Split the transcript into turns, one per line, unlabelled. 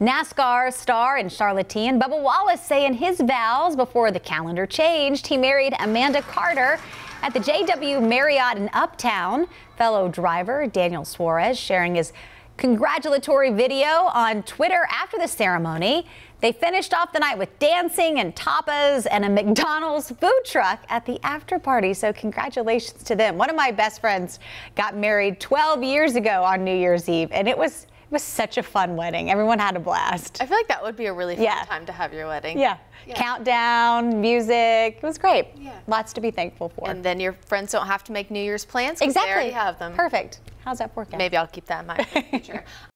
NASCAR star and Charlottean Bubba Wallace saying his vows before the calendar changed. He married Amanda Carter at the JW Marriott in Uptown. Fellow driver Daniel Suarez sharing his congratulatory video on Twitter after the ceremony. They finished off the night with dancing and tapas and a McDonald's food truck at the after party. So congratulations to them. One of my best friends got married 12 years ago on New Year's Eve and it was it was such a fun wedding. Everyone had a blast.
I feel like that would be a really fun
Yeah.
time to have your wedding.
Yeah.
Yeah.
Countdown, music. It was great.
Yeah.
Lots to be thankful for.
And then your friends don't have to make New Year's plans.
exactly.
They already have them.
Perfect. How's that work out?
Maybe I'll keep that in mind for the future.